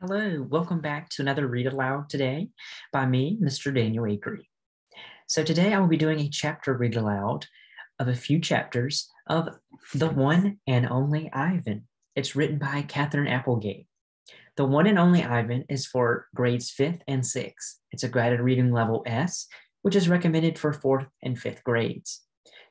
Hello, welcome back to another Read Aloud today by me, Mr. Daniel Acree. So today I will be doing a chapter read aloud of a few chapters of The One and Only Ivan. It's written by Katherine Applegate. The One and Only Ivan is for grades fifth and sixth. It's a graded reading level S, which is recommended for fourth and fifth grades.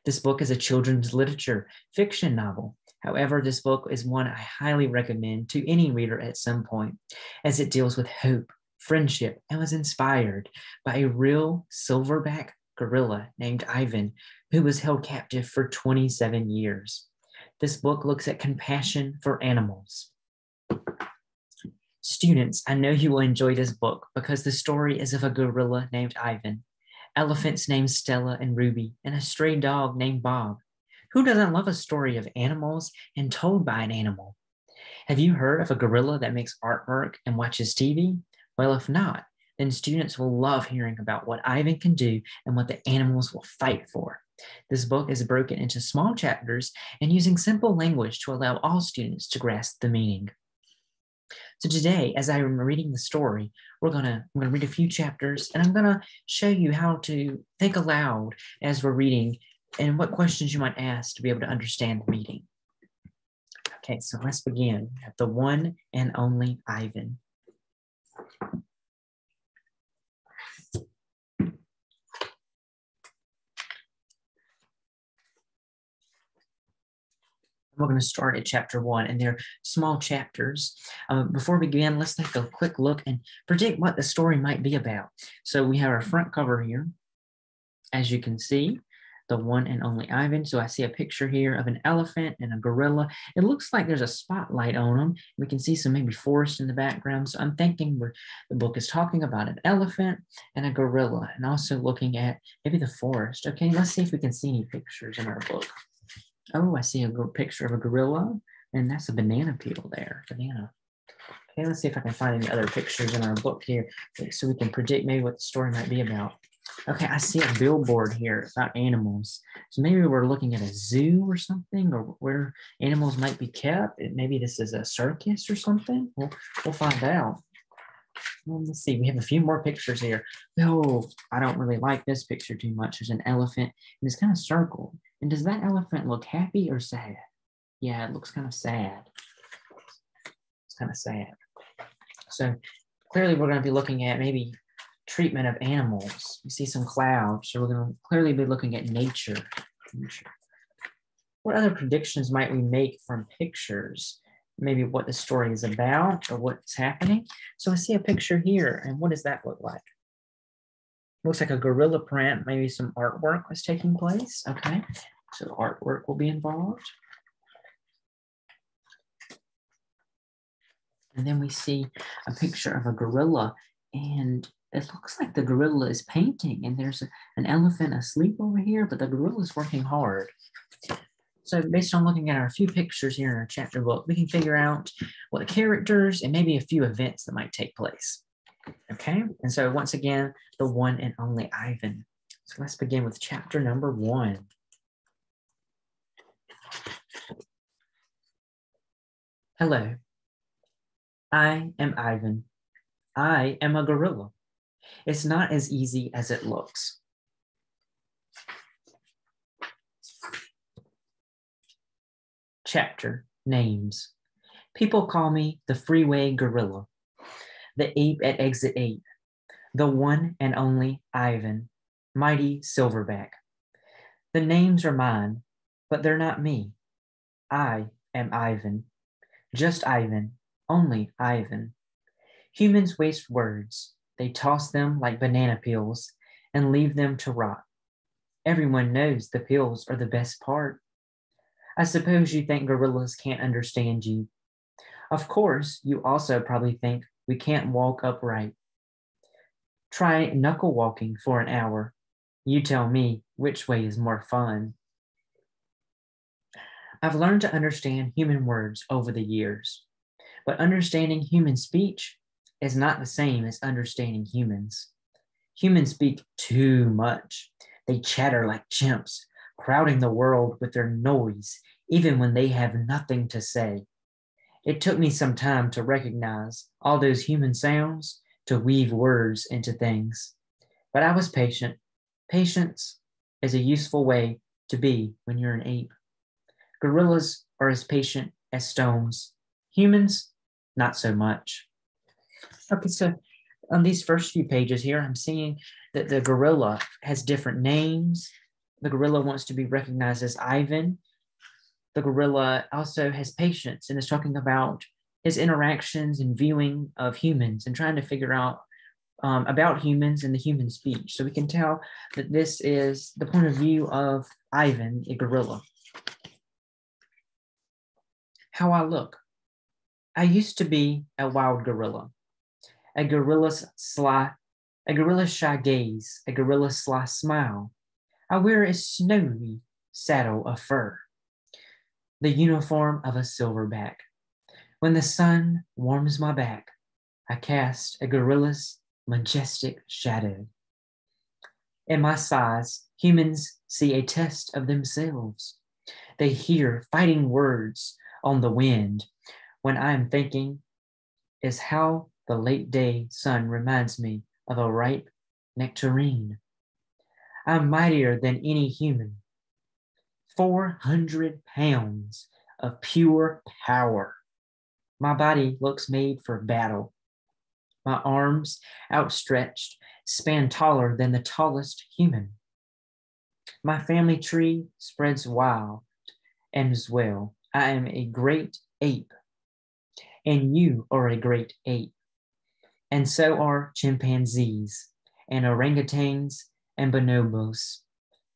This book is a children's literature fiction novel However, this book is one I highly recommend to any reader at some point, as it deals with hope, friendship, and was inspired by a real silverback gorilla named Ivan, who was held captive for 27 years. This book looks at compassion for animals. Students, I know you will enjoy this book because the story is of a gorilla named Ivan, elephants named Stella and Ruby, and a stray dog named Bob. Who doesn't love a story of animals and told by an animal? Have you heard of a gorilla that makes artwork and watches TV? Well, if not, then students will love hearing about what Ivan can do and what the animals will fight for. This book is broken into small chapters and using simple language to allow all students to grasp the meaning. So today, as I'm reading the story, we're gonna I'm gonna read a few chapters, and I'm gonna show you how to think aloud as we're reading and what questions you might ask to be able to understand the reading. Okay, so let's begin at the one and only Ivan. We're going to start at chapter one, and they're small chapters. Um, before we begin, let's take a quick look and predict what the story might be about. So we have our front cover here. As you can see, the one and only Ivan. So I see a picture here of an elephant and a gorilla. It looks like there's a spotlight on them. We can see some maybe forest in the background. So I'm thinking the book is talking about an elephant and a gorilla and also looking at maybe the forest. Okay, let's see if we can see any pictures in our book. Oh, I see a picture of a gorilla and that's a banana peel there, banana. Okay, let's see if I can find any other pictures in our book here so we can predict maybe what the story might be about. Okay, I see a billboard here about animals. So maybe we're looking at a zoo or something, or where animals might be kept. Maybe this is a circus or something. We'll, we'll find out. Let's see. We have a few more pictures here. Oh, I don't really like this picture too much. There's an elephant, and it's kind of circled. And does that elephant look happy or sad? Yeah, it looks kind of sad. It's kind of sad. So clearly, we're going to be looking at maybe treatment of animals. We see some clouds, so we're going to clearly be looking at nature. nature. What other predictions might we make from pictures? Maybe what the story is about or what's happening. So I see a picture here, and what does that look like? Looks like a gorilla print, maybe some artwork was taking place. Okay, so artwork will be involved. And then we see a picture of a gorilla and it looks like the gorilla is painting and there's a, an elephant asleep over here, but the gorilla is working hard. So based on looking at our few pictures here in our chapter book, we can figure out what characters and maybe a few events that might take place. Okay, and so once again, the one and only Ivan. So let's begin with chapter number one. Hello, I am Ivan. I am a gorilla. It's not as easy as it looks. Chapter Names People call me the freeway gorilla, the ape at exit 8, the one and only Ivan, mighty silverback. The names are mine, but they're not me. I am Ivan, just Ivan, only Ivan. Humans waste words, they toss them like banana peels and leave them to rot. Everyone knows the peels are the best part. I suppose you think gorillas can't understand you. Of course, you also probably think we can't walk upright. Try knuckle walking for an hour. You tell me which way is more fun. I've learned to understand human words over the years, but understanding human speech is not the same as understanding humans. Humans speak too much. They chatter like chimps, crowding the world with their noise, even when they have nothing to say. It took me some time to recognize all those human sounds, to weave words into things. But I was patient. Patience is a useful way to be when you're an ape. Gorillas are as patient as stones. Humans, not so much. Okay, so on these first few pages here, I'm seeing that the gorilla has different names. The gorilla wants to be recognized as Ivan. The gorilla also has patience and is talking about his interactions and viewing of humans and trying to figure out um, about humans and the human speech. So we can tell that this is the point of view of Ivan, a gorilla. How I look. I used to be a wild gorilla, a gorilla's sly, a gorilla's shy gaze, a gorilla's sly smile. I wear a snowy saddle of fur, the uniform of a silverback. When the sun warms my back, I cast a gorilla's majestic shadow. In my size, humans see a test of themselves. They hear fighting words on the wind when I am thinking is how the late day sun reminds me of a ripe nectarine. I'm mightier than any human. 400 pounds of pure power. My body looks made for battle. My arms, outstretched, span taller than the tallest human. My family tree spreads wild and as well. I am a great ape, and you are a great ape. And so are chimpanzees and orangutans and bonobos,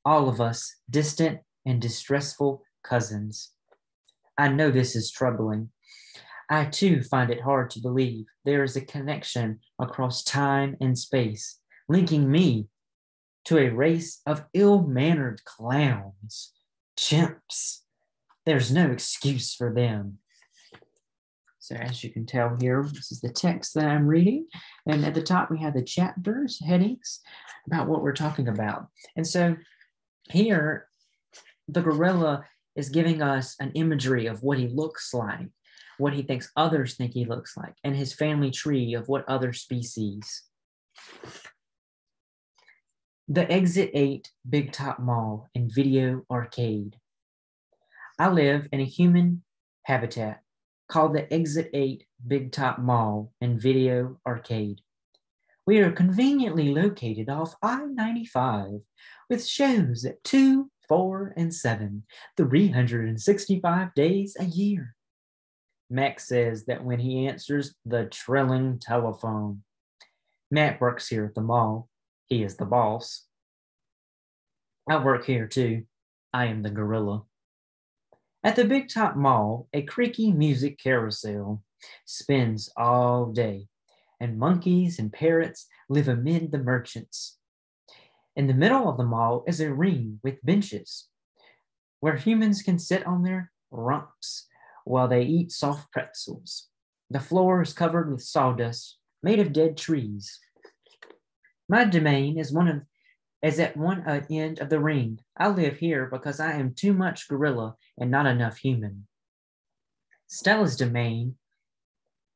all of us distant and distressful cousins. I know this is troubling. I too find it hard to believe there is a connection across time and space linking me to a race of ill mannered clowns, chimps, there's no excuse for them. So as you can tell here, this is the text that I'm reading. And at the top, we have the chapters, headings about what we're talking about. And so here, the gorilla is giving us an imagery of what he looks like, what he thinks others think he looks like, and his family tree of what other species. The Exit 8 Big Top Mall and Video Arcade. I live in a human habitat called the Exit 8 Big Top Mall and Video Arcade. We are conveniently located off I 95 with shows at 2, 4, and 7, 365 days a year. Max says that when he answers the trilling telephone. Mack works here at the mall. He is the boss. I work here too. I am the gorilla. At the Big Top Mall, a creaky music carousel spins all day, and monkeys and parrots live amid the merchants. In the middle of the mall is a ring with benches where humans can sit on their rumps while they eat soft pretzels. The floor is covered with sawdust made of dead trees. My domain is one of is at one uh, end of the ring. I live here because I am too much gorilla and not enough human. Stella's domain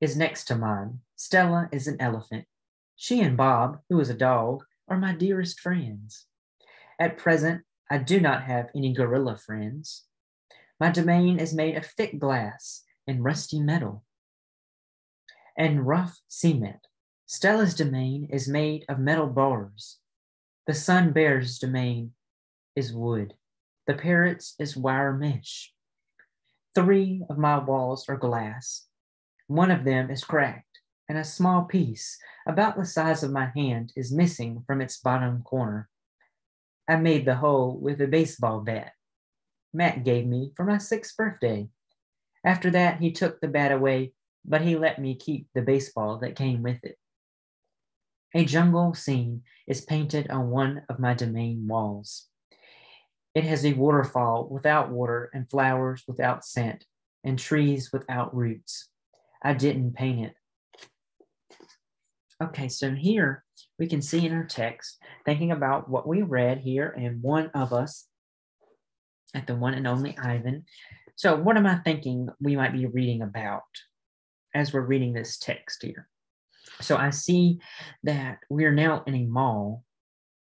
is next to mine. Stella is an elephant. She and Bob, who is a dog, are my dearest friends. At present, I do not have any gorilla friends. My domain is made of thick glass and rusty metal and rough cement. Stella's domain is made of metal bars the sun bear's domain is wood. The parrot's is wire mesh. Three of my walls are glass. One of them is cracked, and a small piece, about the size of my hand, is missing from its bottom corner. I made the hole with a baseball bat. Mack gave me for my sixth birthday. After that, he took the bat away, but he let me keep the baseball that came with it. A jungle scene is painted on one of my domain walls. It has a waterfall without water and flowers without scent and trees without roots. I didn't paint it. Okay, so here we can see in our text, thinking about what we read here, and one of us, at the one and only Ivan, So, what am I thinking we might be reading about as we're reading this text here? So, I see that we are now in a mall.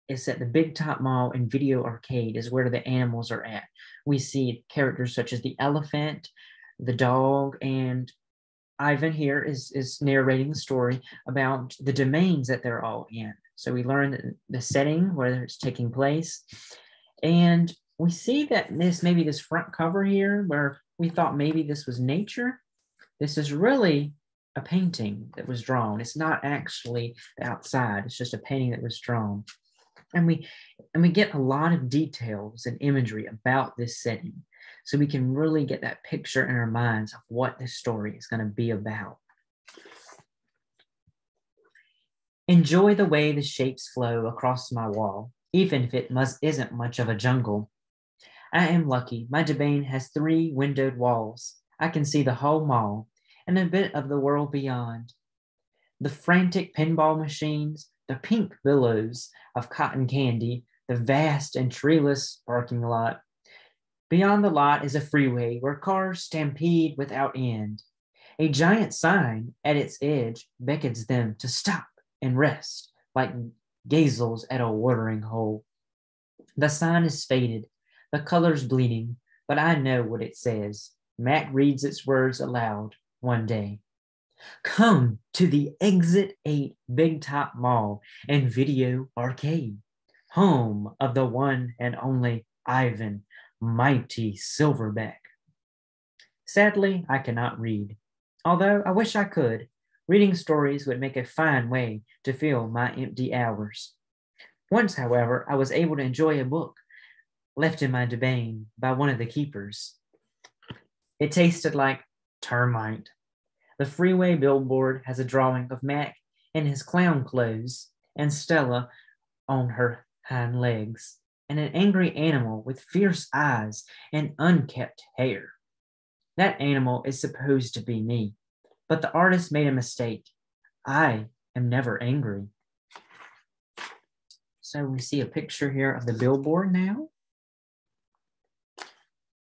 It's at the Big Top Mall and Video Arcade, is where the animals are at. We see characters such as the elephant, the dog, and Ivan here is, is narrating the story about the domains that they're all in. So we learn the setting where it's taking place. And we see that this maybe this front cover here, where we thought maybe this was nature, this is really a painting that was drawn. It's not actually outside, it's just a painting that was drawn. And we and we get a lot of details and imagery about this setting. So we can really get that picture in our minds of what this story is going to be about. Enjoy the way the shapes flow across my wall, even if it must, isn't much of a jungle. I am lucky. My domain has three windowed walls. I can see the whole mall and a bit of the world beyond. The frantic pinball machines, the pink billows of cotton candy, the vast and treeless parking lot. Beyond the lot is a freeway where cars stampede without end. A giant sign at its edge beckons them to stop and rest like gazelles at a watering hole. The sign is faded, the color's bleeding, but I know what it says. Mack reads its words aloud one day. Come to the Exit 8 Big Top Mall and Video Arcade, home of the one and only Ivan, mighty Silverback. Sadly, I cannot read, although I wish I could. Reading stories would make a fine way to fill my empty hours. Once, however, I was able to enjoy a book left in my domain by one of the keepers. It tasted like termite. The freeway billboard has a drawing of Mack in his clown clothes and Stella on her hind legs, and an angry animal with fierce eyes and unkept hair. That animal is supposed to be me. But the artist made a mistake. I am never angry. So we see a picture here of the billboard now.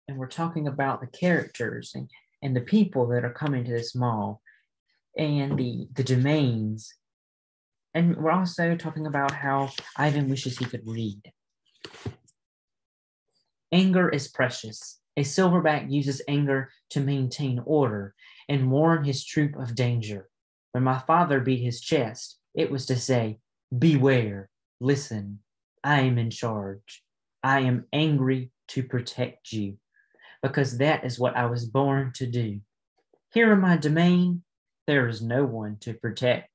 And we're talking about the characters and, and the people that are coming to this mall and the, the domains. And we're also talking about how Ivan wishes he could read. Anger is precious. A silverback uses anger to maintain order and warn his troop of danger. When my father beat his chest, it was to say, Beware, listen, I am in charge. I am angry to protect you, because that is what I was born to do. Here in my domain, there is no one to protect.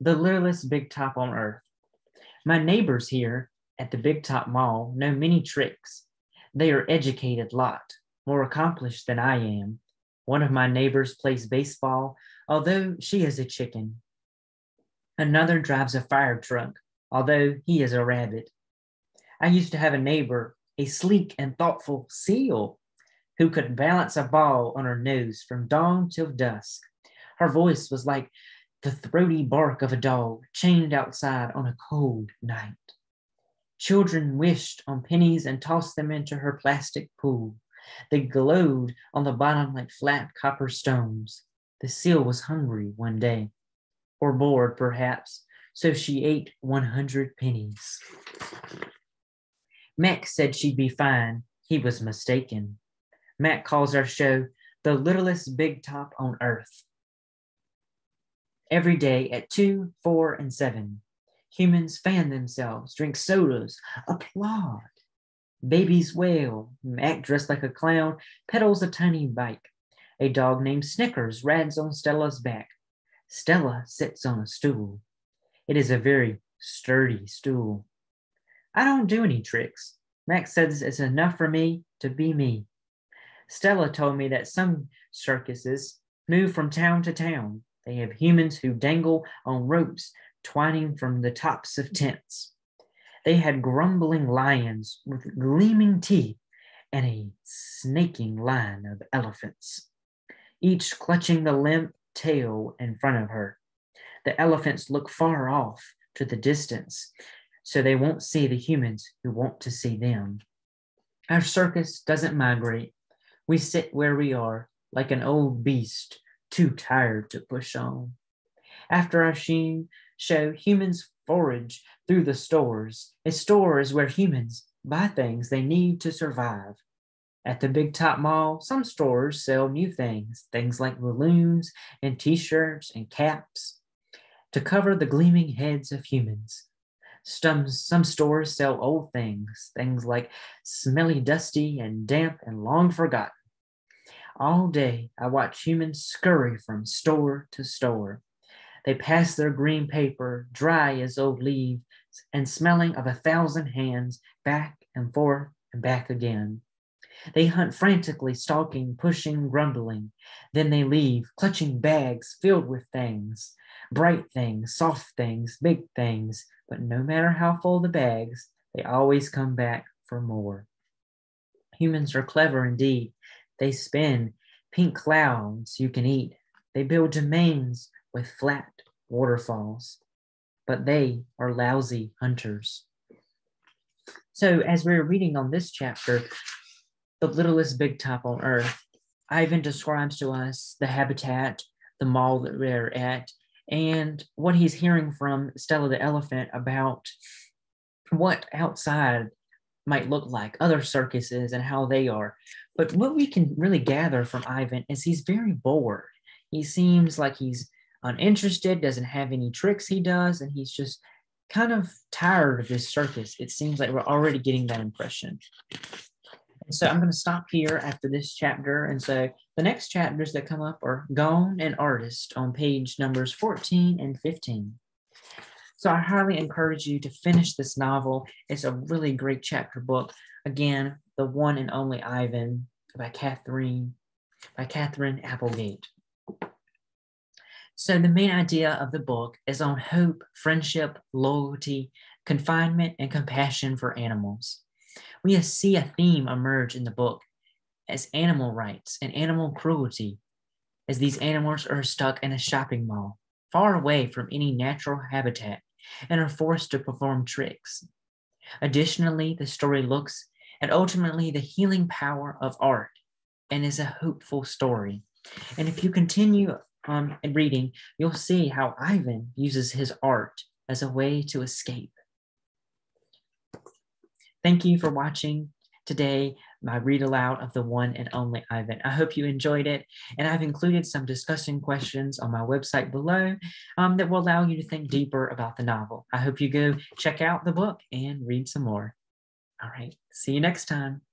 The littlest big top on earth. My neighbors here at the Big Top Mall know many tricks. They are educated lot more accomplished than I am. One of my neighbors plays baseball, although she is a chicken. Another drives a fire truck, although he is a rabbit. I used to have a neighbor, a sleek and thoughtful seal, who could balance a ball on her nose from dawn till dusk. Her voice was like the throaty bark of a dog chained outside on a cold night. Children wished on pennies and tossed them into her plastic pool. They glowed on the bottom like flat copper stones. The seal was hungry one day, or bored perhaps, so she ate 100 pennies. Mack said she'd be fine. He was mistaken. Mack calls our show the littlest big top on earth. Every day at 2, 4, and 7, humans fan themselves, drink sodas, applaud, Babies wail. Mack, dressed like a clown, pedals a tiny bike. A dog named Snickers rides on Stella's back. Stella sits on a stool. It is a very sturdy stool. I don't do any tricks. Max says it's enough for me to be me. Stella told me that some circuses move from town to town. They have humans who dangle on ropes twining from the tops of tents. They had grumbling lions with gleaming teeth and a snaking line of elephants, each clutching the limp tail in front of her. The elephants look far off to the distance, so they won't see the humans who want to see them. Our circus doesn't migrate. We sit where we are, like an old beast, too tired to push on. After our sheen show, humans forage through the stores. A store is where humans buy things they need to survive. At the Big Top Mall, some stores sell new things, things like balloons and t shirts and caps to cover the gleaming heads of humans. Some, some stores sell old things, things like smelly, dusty, and damp and long forgotten. All day, I watch humans scurry from store to store. They pass their green paper, dry as old leaves, and smelling of a thousand hands, back and forth and back again. They hunt frantically, stalking, pushing, grumbling. Then they leave, clutching bags filled with things bright things, soft things, big things. But no matter how full the bags, they always come back for more. Humans are clever indeed. They spin pink clouds you can eat. They build domains with flat waterfalls, but they are lousy hunters. So, as we're reading on this chapter, the littlest big top on earth, Ivan describes to us the habitat, the mall that we're at, and what he's hearing from Stella the elephant about what outside might look like, other circuses and how they are. But what we can really gather from Ivan is he's very bored. He seems like he's uninterested, doesn't have any tricks he does, and he's just kind of tired of this circus. It seems like we're already getting that impression. And so I'm going to stop here after this chapter. And so the next chapters that come up are Gone and Artist on page numbers 14 and 15. So I highly encourage you to finish this novel. It's a really great chapter book. Again, The One and Only Ivan by Katherine by Katherine Applegate. So the main idea of the book is on hope, friendship, loyalty, confinement, and compassion for animals. We see a theme emerge in the book as animal rights and animal cruelty, as these animals are stuck in a shopping mall, far away from any natural habitat, and are forced to perform tricks. Additionally, the story looks at ultimately the healing power of art and is a hopeful story. And if you continue um, reading, you'll see how Ivan uses his art as a way to escape. Thank you for watching today my read aloud of the one and only Ivan. I hope you enjoyed it, and I've included some discussion questions on my website below um, that will allow you to think deeper about the novel. I hope you go check out the book and read some more. All right, see you next time.